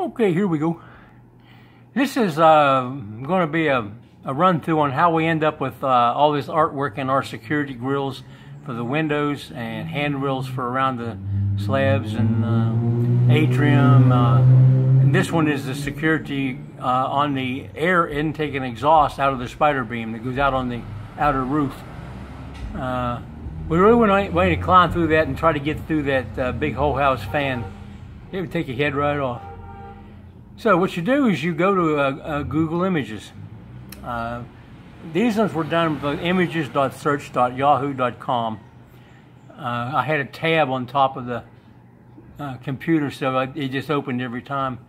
Okay, here we go. This is uh, going to be a, a run through on how we end up with uh, all this artwork in our security grills for the windows and handrails for around the slabs and uh, atrium. Uh, and this one is the security uh, on the air intake and exhaust out of the spider beam that goes out on the outer roof. Uh, we really want to climb through that and try to get through that big whole house fan. It would take your head right off. So what you do is you go to uh, uh, Google Images. Uh, these ones were done with images.search.yahoo.com. Uh, I had a tab on top of the uh, computer, so I, it just opened every time.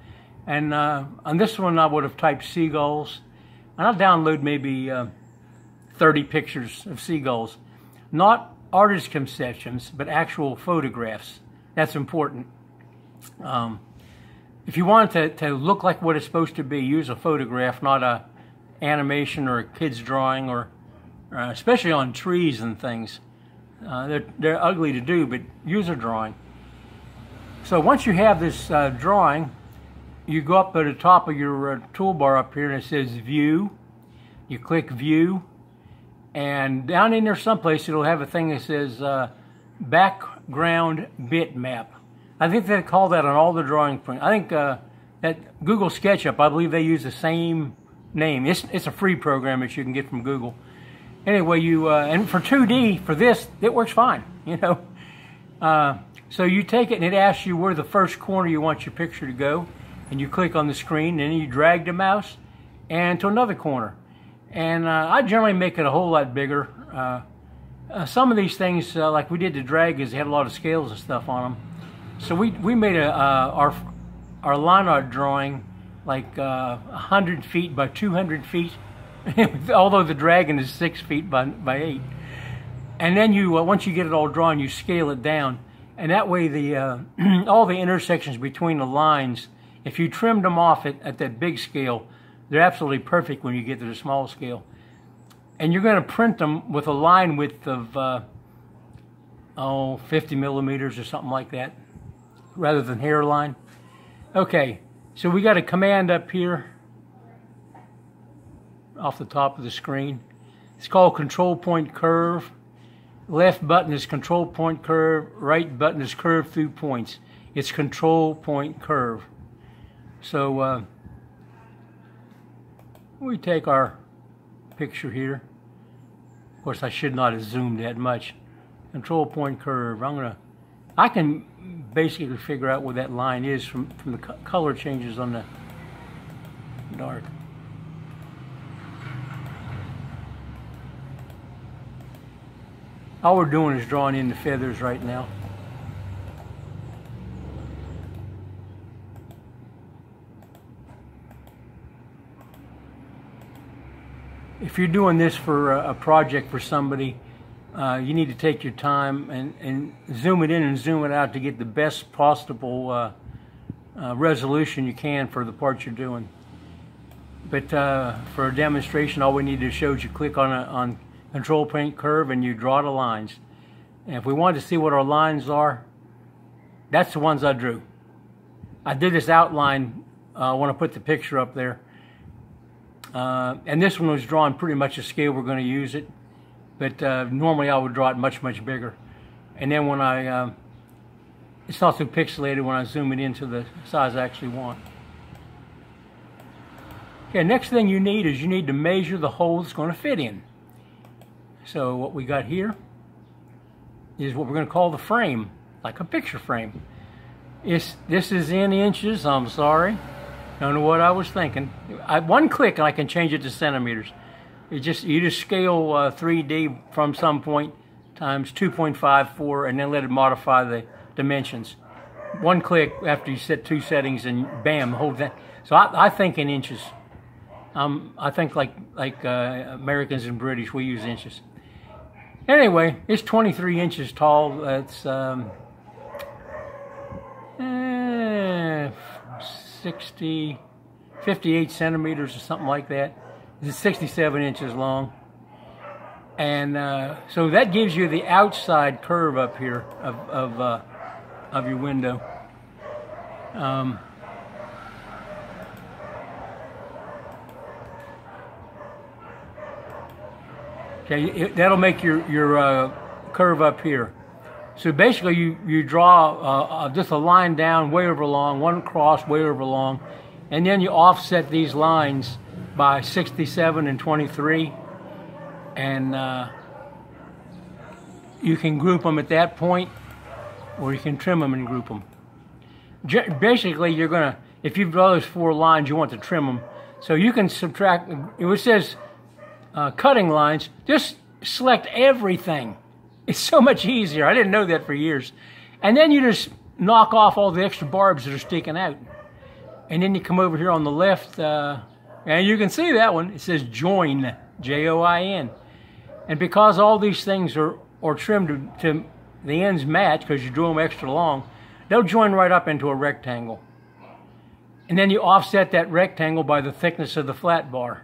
And uh, on this one, I would have typed seagulls, and I'll download maybe 30 pictures of seagulls. Not artist conceptions, but actual photographs. That's important. Um, if you want it to, to look like what it's supposed to be, use a photograph, not a animation or a kid's drawing, or uh, especially on trees and things. Uh, they're, they're ugly to do, but use a drawing. So once you have this uh, drawing, you go up to the top of your uh, toolbar up here and it says View. You click View, and down in there someplace it'll have a thing that says uh, Background Bitmap. I think they call that on all the drawing prints. I think uh, that Google SketchUp, I believe they use the same name. It's, it's a free program that you can get from Google. Anyway, you uh, and for 2D, for this, it works fine, you know. Uh, so you take it and it asks you where the first corner you want your picture to go. And you click on the screen and then you drag the mouse and to another corner. And uh, I generally make it a whole lot bigger. Uh, uh, some of these things, uh, like we did the drag, is they had a lot of scales and stuff on them. So we, we made a, uh, our, our line art drawing like uh, 100 feet by 200 feet, although the dragon is 6 feet by, by 8. And then you, uh, once you get it all drawn, you scale it down. And that way the, uh, all the intersections between the lines, if you trimmed them off at, at that big scale, they're absolutely perfect when you get to the small scale. And you're going to print them with a line width of, uh, oh, 50 millimeters or something like that rather than hairline. Okay, so we got a command up here off the top of the screen. It's called control point curve. Left button is control point curve. Right button is curve through points. It's control point curve. So uh, we take our picture here. Of course, I should not have zoomed that much. Control point curve. I'm gonna. I can basically figure out where that line is from, from the co color changes on the dark. All we're doing is drawing in the feathers right now. If you're doing this for a project for somebody, uh, you need to take your time and, and zoom it in and zoom it out to get the best possible uh, uh, resolution you can for the part you're doing. But uh, for a demonstration, all we need to show is you click on, a, on control point curve and you draw the lines. And if we want to see what our lines are, that's the ones I drew. I did this outline uh, when I put the picture up there. Uh, and this one was drawn pretty much the scale we're going to use it but uh, normally I would draw it much, much bigger. And then when I, uh, it's not so pixelated when I zoom it into the size I actually want. Okay, next thing you need is you need to measure the hole it's going to fit in. So what we got here is what we're going to call the frame, like a picture frame. It's, this is in inches, I'm sorry. Don't know what I was thinking. I, one click and I can change it to centimeters. You just you just scale uh, 3D from some point times 2.54 and then let it modify the dimensions. One click after you set two settings and bam, hold that. So I, I think in inches. Um, I think like like uh, Americans and British, we use inches. Anyway, it's 23 inches tall. That's um, eh, 60, 58 centimeters or something like that. It's 67 inches long. And uh, so that gives you the outside curve up here of, of, uh, of your window. Um, okay, it, that'll make your, your uh, curve up here. So basically you, you draw uh, uh, just a line down way over long, one across way over long, and then you offset these lines by 67 and 23, and uh, you can group them at that point, or you can trim them and group them. Basically, you're gonna if you draw those four lines, you want to trim them. So you can subtract. It says uh, cutting lines. Just select everything. It's so much easier. I didn't know that for years. And then you just knock off all the extra barbs that are sticking out. And then you come over here on the left, uh, and you can see that one. It says join, J-O-I-N. And because all these things are, are trimmed to, to the ends match, because you drew them extra long, they'll join right up into a rectangle. And then you offset that rectangle by the thickness of the flat bar.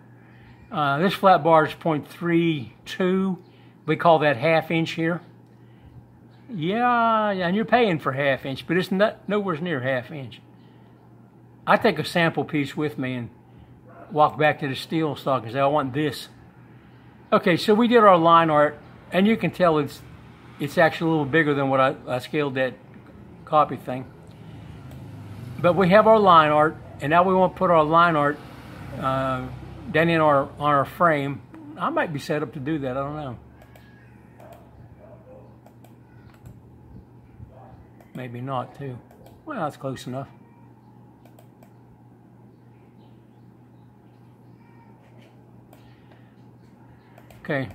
Uh, this flat bar is 0.32. We call that half inch here. Yeah, and you're paying for half inch, but it's not nowhere near half inch. I take a sample piece with me and walk back to the steel stock and say, I want this. Okay, so we did our line art, and you can tell it's it's actually a little bigger than what I, I scaled that copy thing. But we have our line art, and now we want to put our line art uh, down in our on our frame. I might be set up to do that. I don't know. Maybe not too. Well, that's close enough. Okay.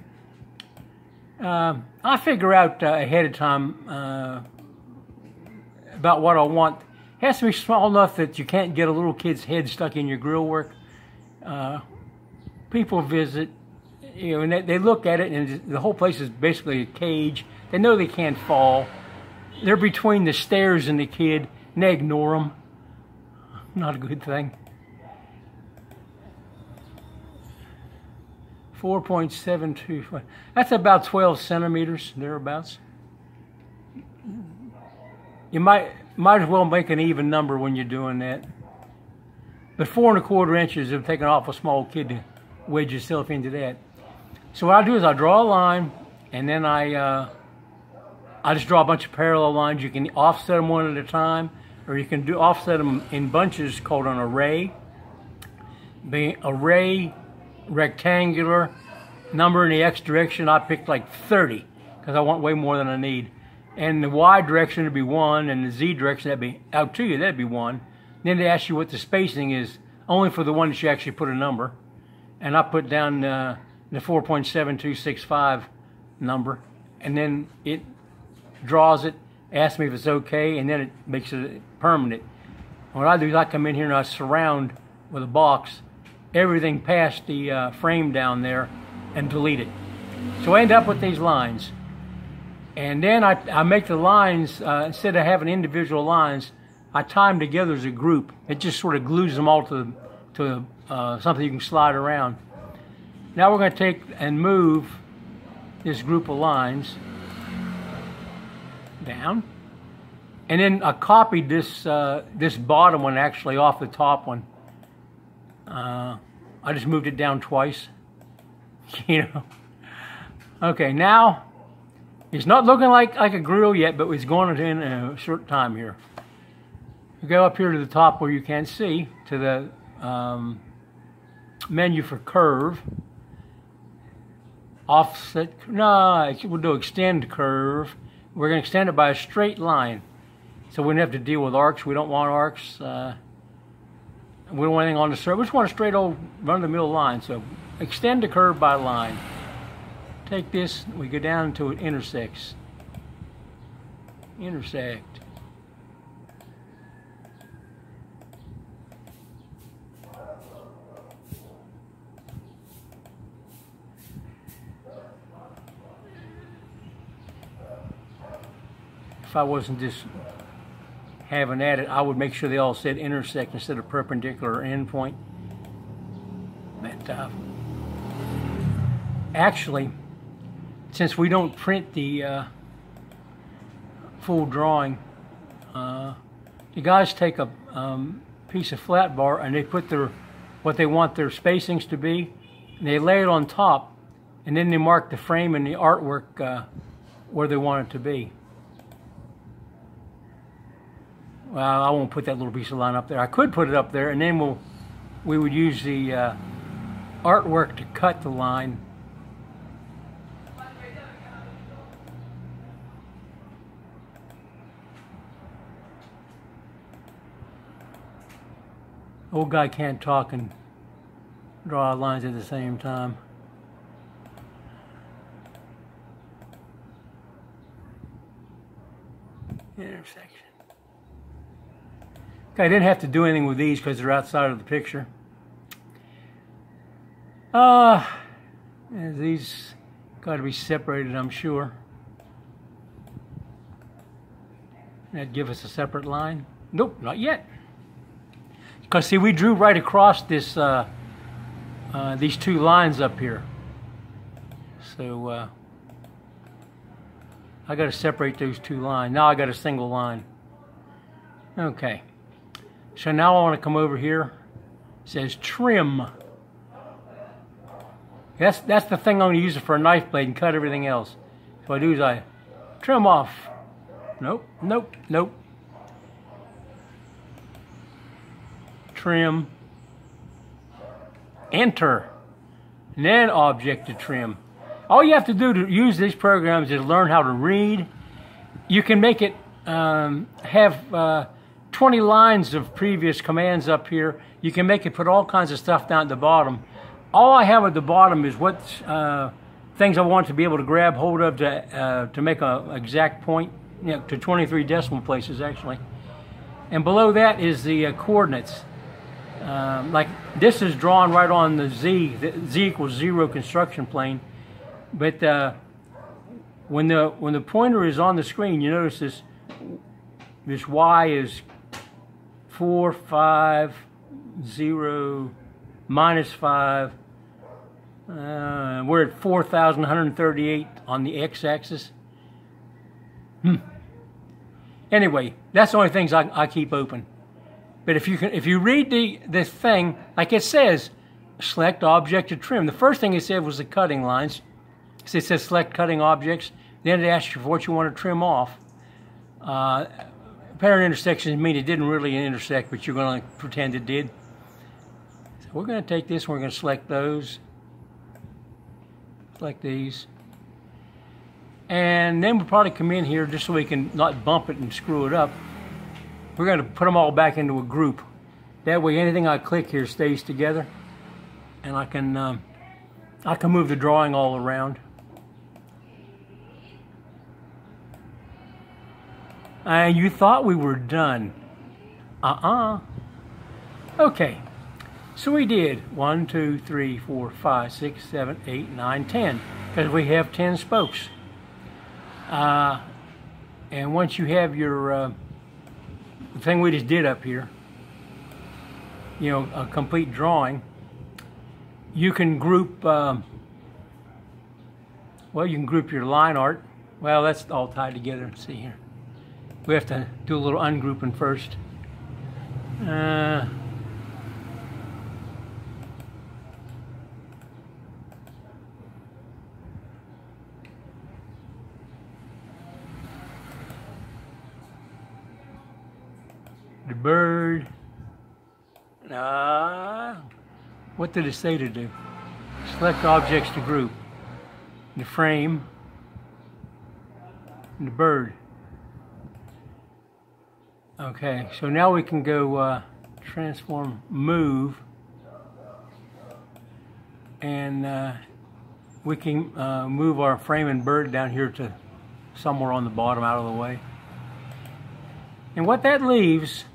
Uh, I figure out uh, ahead of time uh, about what I want. It has to be small enough that you can't get a little kid's head stuck in your grill work. Uh, people visit, you know, and they, they look at it, and the whole place is basically a cage. They know they can't fall. They're between the stairs and the kid, and they ignore them. Not a good thing. 4.725. That's about 12 centimeters, thereabouts. You might might as well make an even number when you're doing that. But four and a quarter inches would take an awful small kid to wedge yourself into that. So what I do is I draw a line, and then I uh, I just draw a bunch of parallel lines. You can offset them one at a time, or you can do offset them in bunches called an array. The array rectangular number in the X direction, I picked like 30 because I want way more than I need. And the Y direction would be one, and the Z direction that'd be out to you, that'd be one. Then they ask you what the spacing is, only for the one that you actually put a number. And I put down uh, the 4.7265 number, and then it draws it, asks me if it's okay, and then it makes it permanent. What I do is I come in here and I surround with a box everything past the uh, frame down there and delete it. So I end up with these lines. And then I, I make the lines, uh, instead of having individual lines, I tie them together as a group. It just sort of glues them all to, to uh, something you can slide around. Now we're going to take and move this group of lines down. And then I copied this, uh, this bottom one actually off the top one. Uh, I just moved it down twice. you know. Okay, now it's not looking like, like a grill yet, but it's going to in a short time here. You go up here to the top where you can't see, to the um, menu for curve. Offset, no, we'll do extend curve. We're going to extend it by a straight line. So we don't have to deal with arcs. We don't want arcs. Uh, we don't want anything on the surface. We just want a straight old run-of-the-mill line. So extend the curve by line. Take this, we go down until it intersects. Intersect. If I wasn't just having at it, I would make sure they all said intersect instead of perpendicular or endpoint. But uh, actually, since we don't print the uh, full drawing, uh, the guys take a um, piece of flat bar and they put their what they want their spacings to be, and they lay it on top, and then they mark the frame and the artwork uh, where they want it to be. Well, I won't put that little piece of line up there. I could put it up there, and then we'll we would use the uh, artwork to cut the line. Old guy can't talk and draw lines at the same time. Intersection. I didn't have to do anything with these because they're outside of the picture. Uh, these got to be separated, I'm sure. That'd give us a separate line. Nope, not yet. Because see, we drew right across this, uh, uh, these two lines up here. So uh, I got to separate those two lines. Now I got a single line. Okay. So now I want to come over here. It says trim. That's, that's the thing I'm going to use it for a knife blade and cut everything else. So I do is I trim off. Nope, nope, nope. Trim. Enter. And then object to trim. All you have to do to use these programs is learn how to read. You can make it um, have uh, 20 lines of previous commands up here. You can make it put all kinds of stuff down at the bottom. All I have at the bottom is what uh, things I want to be able to grab hold of to, uh, to make an exact point, you know, to 23 decimal places actually. And below that is the uh, coordinates. Um, like this is drawn right on the Z, the Z equals zero construction plane. But uh, when the when the pointer is on the screen, you notice this this Y is four, five, zero, minus five. Uh, we're at 4,138 on the x-axis. Hmm. Anyway, that's the only things I, I keep open. But if you can, if you read the this thing, like it says, select object to trim. The first thing it said was the cutting lines. So it says select cutting objects. Then it asks you for what you want to trim off. Uh, Parent intersections mean it didn't really intersect, but you're going to pretend it did. So we're going to take this, we're going to select those, select these. And then we'll probably come in here just so we can not bump it and screw it up. We're going to put them all back into a group. That way anything I click here stays together. And I can, um, I can move the drawing all around. And you thought we were done. Uh-uh. Okay. So we did one, two, three, four, five, six, seven, eight, nine, ten. Because we have 10 spokes. Uh, and once you have your uh, the thing we just did up here, you know, a complete drawing, you can group, um, well, you can group your line art. Well, that's all tied together. See here we have to do a little ungrouping first. Uh, the bird. Uh, what did it say to do? Select objects to group. The frame. The bird. Okay, so now we can go uh, transform move and uh, we can uh, move our frame and bird down here to somewhere on the bottom out of the way. And what that leaves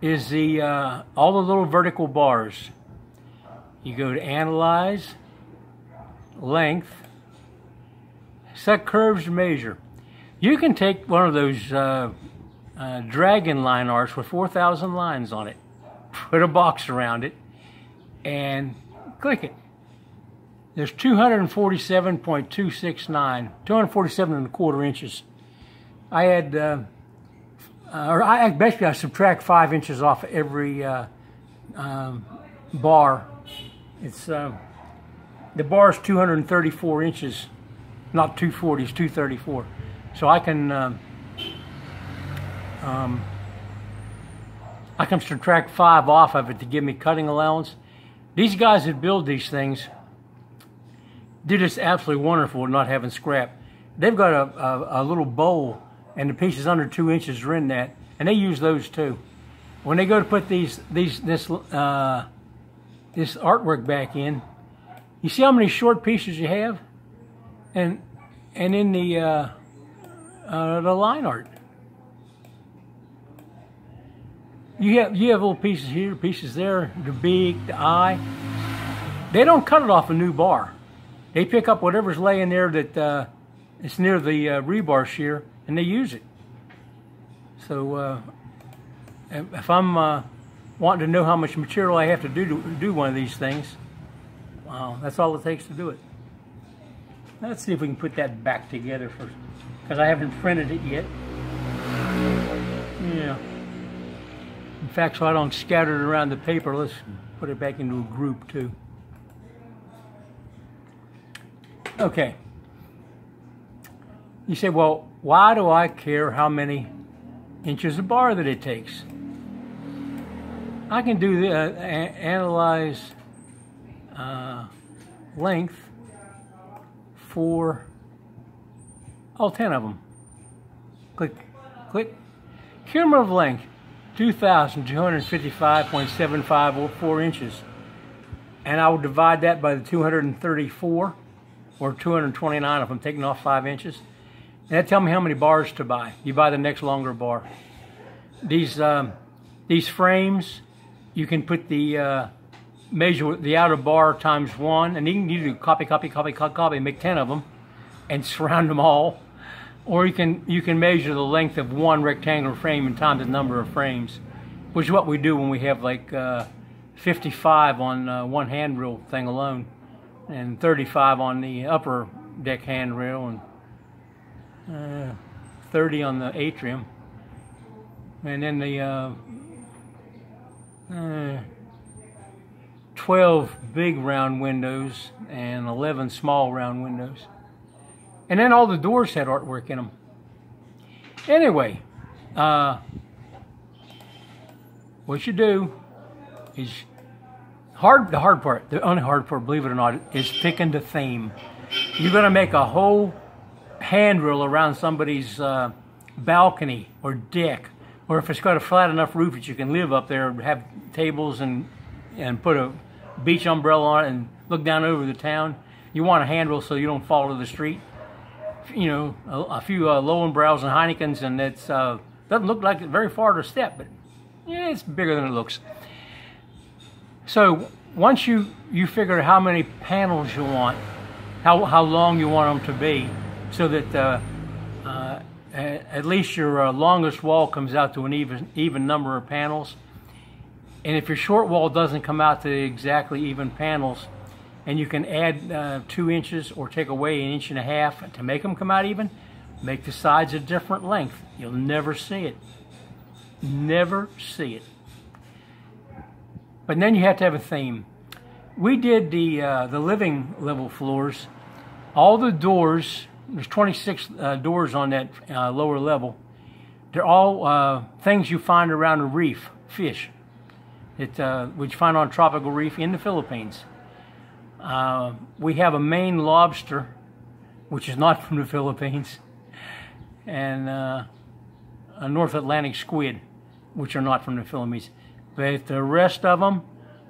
is the uh, all the little vertical bars. You go to analyze, length, set curves measure. You can take one of those uh, dragon line art with 4,000 lines on it. Put a box around it and click it. There's 247.269, 247 and a quarter inches. I had, uh, uh, or I basically I subtract five inches off every uh, um, bar. It's uh, the bar is 234 inches, not 240, it's 234. So I can um, I can subtract five off of it to give me cutting allowance. These guys that build these things did this absolutely wonderful not having scrap. They've got a, a, a little bowl and the pieces under two inches are in that, and they use those too. When they go to put these these this uh, this artwork back in, you see how many short pieces you have, and and in the uh, uh, the line art. You have you have little pieces here, pieces there, the beak, the eye. They don't cut it off a new bar. They pick up whatever's laying there that uh, it's near the uh, rebar shear, and they use it. So uh, if I'm uh, wanting to know how much material I have to do to do one of these things, wow, that's all it takes to do it. Let's see if we can put that back together first, because I haven't printed it yet. Yeah. Fact, so I don't scatter it around the paper, let's put it back into a group too. Okay. You say, well, why do I care how many inches of bar that it takes? I can do the uh, analyze uh, length for all 10 of them. Click, click. Cumulative length, 2,255.754 inches. And I will divide that by the 234 or 229 if I'm taking off five inches. And that tell me how many bars to buy. You buy the next longer bar. These um, these frames, you can put the uh, measure the outer bar times one, and you can do copy, copy, copy, copy, copy, make ten of them, and surround them all. Or you can you can measure the length of one rectangular frame and times the number of frames, which is what we do when we have like uh, 55 on uh, one handrail thing alone and 35 on the upper deck handrail and uh, 30 on the atrium. And then the uh, uh, 12 big round windows and 11 small round windows. And then all the doors had artwork in them. Anyway, uh, what you do is hard the hard part, the only hard part, believe it or not, is picking the theme. You're going to make a whole handrail around somebody's uh, balcony or deck, or if it's got a flat enough roof that you can live up there, have tables and and put a beach umbrella on it and look down over the town. You want a handrail so you don't fall to the street. You know, a, a few uh, Lowenbraus and Heinekens, and it uh, doesn't look like very far to step, but yeah, it's bigger than it looks. So once you, you figure how many panels you want, how, how long you want them to be, so that uh, uh, at least your uh, longest wall comes out to an even, even number of panels. And if your short wall doesn't come out to exactly even panels, and you can add uh, two inches or take away an inch and a half to make them come out even, make the sides a different length. You'll never see it. Never see it. But then you have to have a theme. We did the uh, the living level floors. All the doors, there's 26 uh, doors on that uh, lower level. They're all uh, things you find around a reef, fish, that uh, which you find on tropical reef in the Philippines. Uh, we have a Maine lobster, which is not from the Philippines, and a North Atlantic squid, which are not from the Philippines. But the rest of them,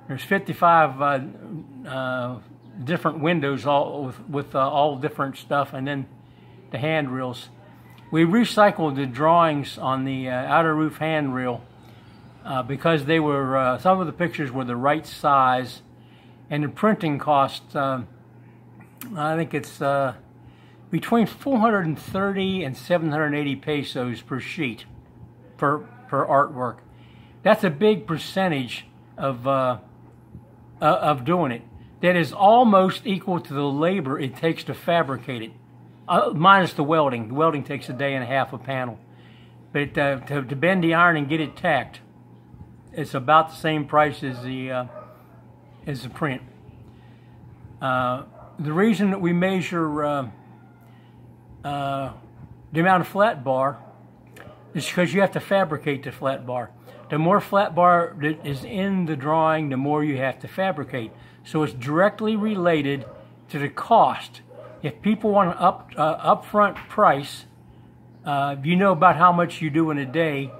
there's 55 uh, uh, different windows all with, with uh, all different stuff, and then the handrails. We recycled the drawings on the uh, outer roof handrail uh, because they were uh, some of the pictures were the right size, and the printing cost. I think it's between 430 and 780 pesos per sheet per per artwork. That's a big percentage of uh, uh, of doing it. That is almost equal to the labor it takes to fabricate it, uh, minus the welding. The welding takes a day and a half a panel, but uh, to, to, bend the iron and get it tacked, it's about the same price as the as the print. Uh, the reason that we measure uh, uh, the amount of flat bar is because you have to fabricate the flat bar. The more flat bar that is in the drawing, the more you have to fabricate. So it's directly related to the cost. If people want an up uh, upfront price, uh, you know about how much you do in a day,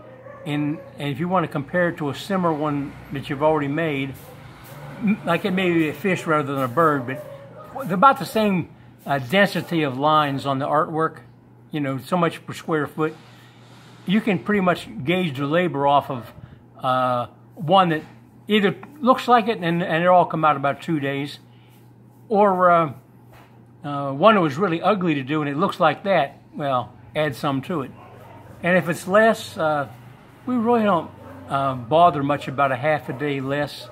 and, and if you want to compare it to a similar one that you've already made, like it may be a fish rather than a bird, but about the same uh, density of lines on the artwork, you know, so much per square foot. You can pretty much gauge the labor off of uh, one that either looks like it and, and they all come out about two days, or uh, uh, one that was really ugly to do and it looks like that, well, add some to it. And if it's less, uh, we really don't uh, bother much about a half a day less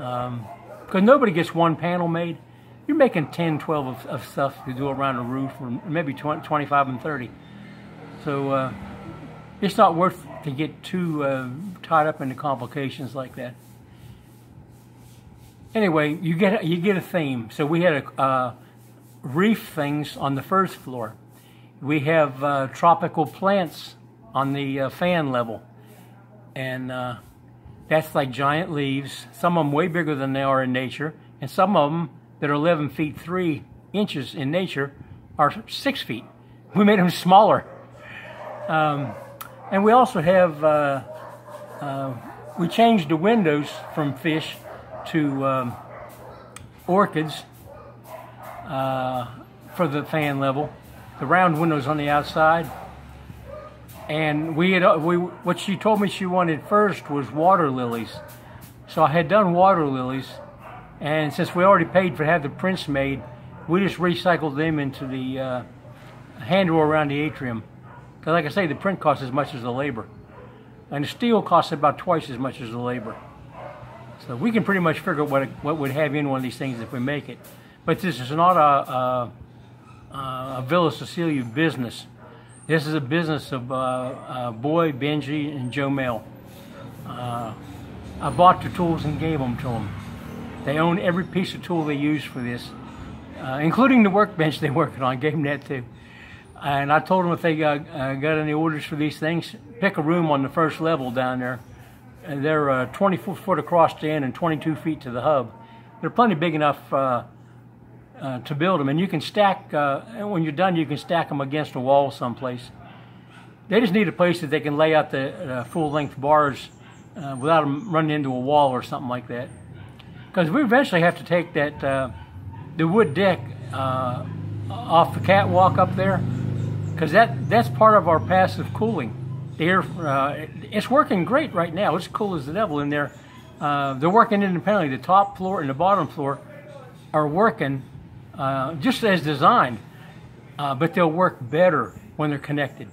because um, nobody gets one panel made. You're making 10, 12 of, of stuff to do around the roof, or maybe 20, 25 and 30. So uh, it's not worth to get too uh, tied up into complications like that. Anyway, you get you get a theme. So we had a uh, reef things on the first floor. We have uh, tropical plants on the uh, fan level, and uh, that's like giant leaves. Some of them way bigger than they are in nature, and some of them that are 11 feet 3 inches in nature are 6 feet. We made them smaller. Um, and we also have, uh, uh, we changed the windows from fish to um, orchids uh, for the fan level. The round windows on the outside and we had uh, we what she told me she wanted first was water lilies. So I had done water lilies, and since we already paid for have the prints made, we just recycled them into the uh, handrail around the atrium. Because like I say, the print costs as much as the labor, and the steel costs about twice as much as the labor. So we can pretty much figure out what it, what would have in one of these things if we make it. But this is not a, a, a Villa Cecilia business. This is a business of uh, uh, Boy, Benji, and Joe Mel. Uh, I bought the tools and gave them to them. They own every piece of tool they use for this, uh, including the workbench they're working on. Gave them that too. And I told them if they got, uh, got any orders for these things, pick a room on the first level down there. And they're uh, 24 foot across the end and 22 feet to the hub. They're plenty big enough uh, to build them. And you can stack, uh, when you're done, you can stack them against a wall someplace. They just need a place that they can lay out the uh, full-length bars uh, without them running into a wall or something like that. Because we eventually have to take that uh, the wood deck uh, off the catwalk up there, because that that's part of our passive cooling. The air, it's working great right now. It's cool as the devil in there. they're working independently. The top floor and the bottom floor are working uh, just as designed, uh, but they'll work better when they're connected.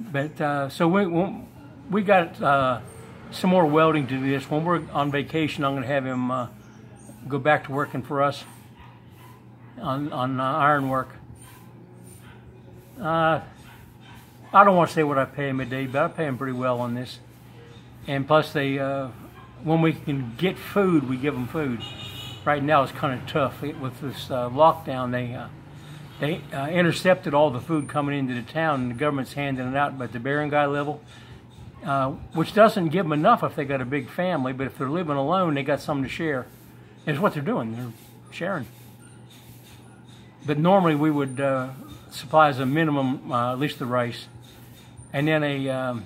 But uh, so we we got uh, some more welding to do this. When we're on vacation, I'm going to have him uh, go back to working for us on on iron work. I don't want to say what I pay him a day, but I pay him pretty well on this. And plus, they when we can get food, we give them food right now it's kind of tough with this uh, lockdown. They uh, they uh, intercepted all the food coming into the town, and the government's handing it out. But the barangay level, uh, which doesn't give them enough if they got a big family, but if they're living alone, they got something to share. It's what they're doing. They're sharing. But normally we would uh, supply as a minimum uh, at least the rice, and then a um,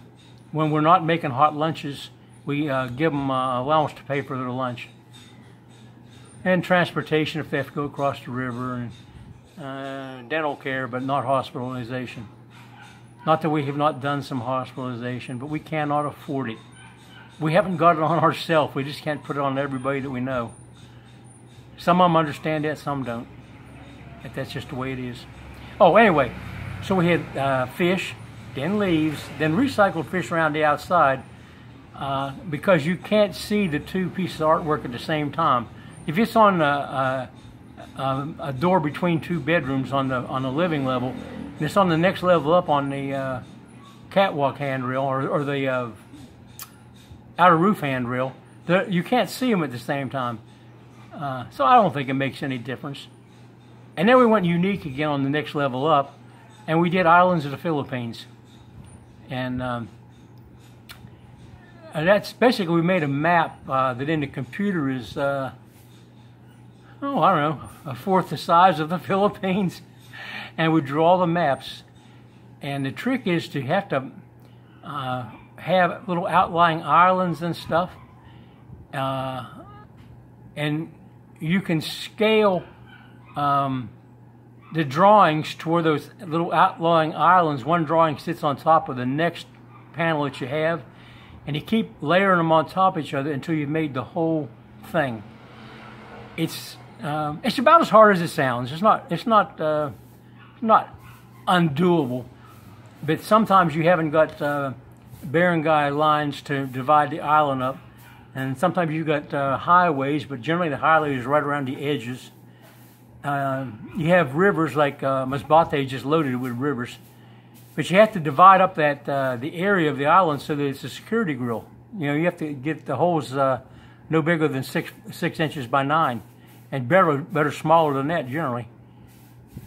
when we're not making hot lunches, we give them allowance to pay for their lunch and transportation if they have to go across the river, and uh, dental care, but not hospitalization. Not that we have not done some hospitalization, but we cannot afford it. We haven't got it on ourselves. We just can't put it on everybody that we know. Some of them understand that, some don't. But that's just the way it is. Oh, anyway, so we had uh, fish, then leaves, then recycled fish around the outside uh, because you can't see the two pieces of artwork at the same time. If it's on a, a, a, door between two bedrooms on the on the living level, and it's on the next level up on the uh, catwalk handrail or, or the uh, outer roof handrail, the, you can't see them at the same time. Uh, so I don't think it makes any difference. And then we went unique again on the next level up, and we did islands of the Philippines. And, um, that's basically we made a map uh, that in the computer is, uh, oh, I don't know, a fourth the size of the Philippines. And we draw the maps. And the trick is to have to uh, have little outlying islands and stuff. Uh, and you can scale um, the drawings toward those little outlying islands. One drawing sits on top of the next panel that you have, and you keep layering them on top of each other until you've made the whole thing. It's um, it's about as hard as it sounds. It's not it's not uh, not undoable, but sometimes you haven't got uh, barangay lines to divide the island up and sometimes you've got uh, highways, but generally the highway is right around the edges. Uh, you have rivers like uh, Masbate just loaded with rivers, but you have to divide up that uh, the area of the island so that it's a security grill. You know, you have to get the holes uh, no bigger than six six inches by nine, and better better smaller than that generally.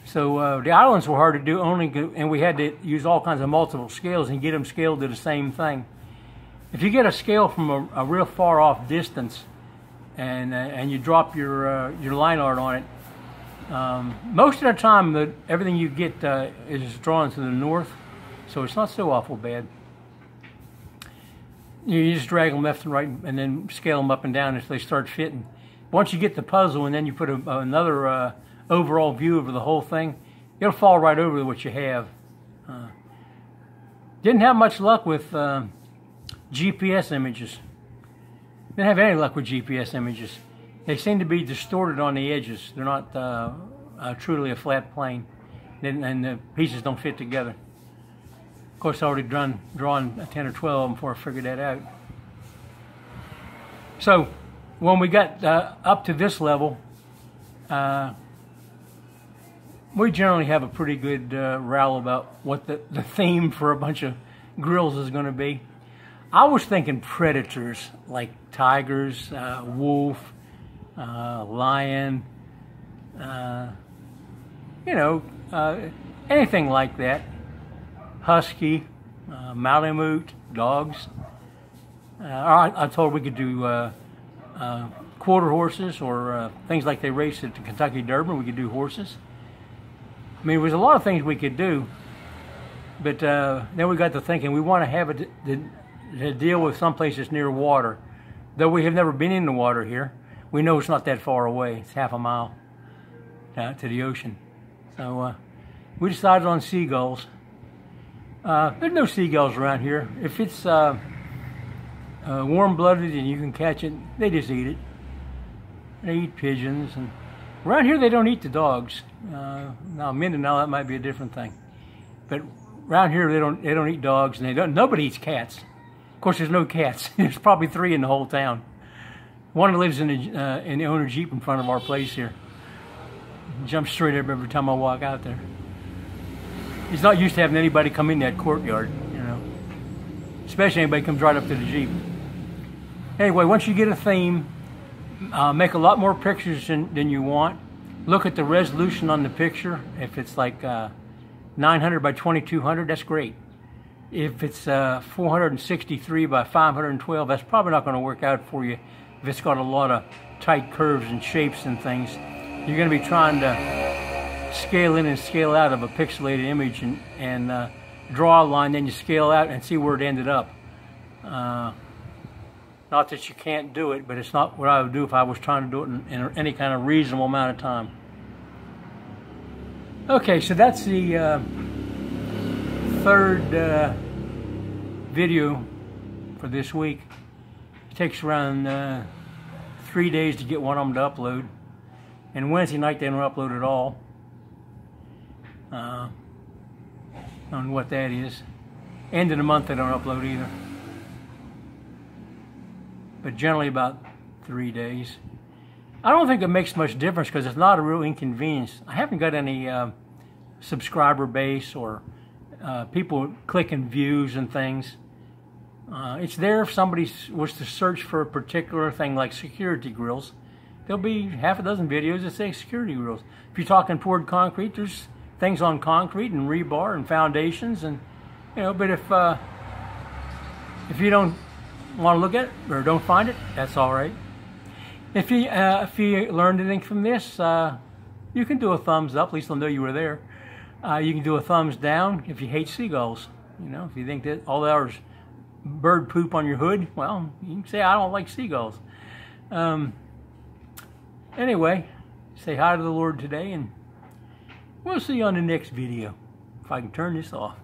So uh, the islands were hard to do only, and we had to use all kinds of multiple scales and get them scaled to the same thing if you get a scale from a, a real far off distance and uh, and you drop your uh, your line art on it, um, most of the time the, everything you get uh, is drawn to the north, so it's not so awful bad. You just drag them left and right and then scale them up and down until they start fitting. Once you get the puzzle and then you put a, another uh, overall view of the whole thing, it'll fall right over what you have. Uh, didn't have much luck with uh, GPS images. Didn't have any luck with GPS images. They seem to be distorted on the edges. They're not uh, uh, truly a flat plane, and, and, the pieces don't fit together. Of course, I already drawn, drawn 10 or 12 of them before I figured that out. So, when we got uh, up to this level, uh, we generally have a pretty good uh, row about what the, the theme for a bunch of grills is going to be. I was thinking predators like tigers, uh, wolf, uh, lion, uh, you know, anything like that. Husky, Malamute, dogs. I, I, told we could do quarter horses or things like they race at the Kentucky Derby. We could do horses. I mean, there was a lot of things we could do, but then we got to thinking we want to have it to deal with some places near water. Though we have never been in the water here, we know it's not that far away. It's half a mile uh, to the ocean. So uh, we decided on seagulls. Uh, there's no seagulls around here. If it's uh, warm-blooded and you can catch it, they just eat it. They eat pigeons, and around here they don't eat the dogs. Uh, now Mindanao that might be a different thing, but around here they don't they don't eat dogs, and they don't. Nobody eats cats. Of course, there's no cats. there's probably three in the whole town. One lives in the, uh, in the owner Jeep in front of our place here. Jumps straight up every time I walk out there. He's not used to having anybody come in that courtyard, you know. Especially anybody comes right up to the Jeep. Anyway, once you get a theme, uh, make a lot more pictures than, than, you want. Look at the resolution on the picture. If it's like uh, 900 by 2200, that's great if it's uh, 463 by 512, that's probably not going to work out for you if it's got a lot of tight curves and shapes and things. You're going to be trying to scale in and scale out of a pixelated image and, and uh, draw a line, then you scale out and see where it ended up. Not that you can't do it, but it's not what I would do if I was trying to do it in, in any kind of reasonable amount of time. Okay, so that's the uh, third uh, video for this week. It takes around uh, three days to get one of them to upload. And Wednesday night they don't upload at all. Uh, on what that is. End of the month they don't upload either. But generally about three days. I don't think it makes much difference because it's not a real inconvenience. I haven't got any uh, subscriber base or uh, people clicking views and things. Uh, it's there if somebody was to search for a particular thing like security grills. there'll be half a dozen videos that say security grills. If you're talking poured concrete, there's things on concrete and rebar and foundations and you know. But if uh, if you don't want to look at it or don't find it, that's all right. If you uh, if you learned anything from this, uh, you can do a thumbs up. At least they'll know you were there. Uh, you can do a thumbs down if you hate seagulls. You know, if you think that all there's bird poop on your hood, well, you can say I don't like seagulls. Um, anyway, say hi to the Lord today, and we'll see you on the next video. If I can turn this off.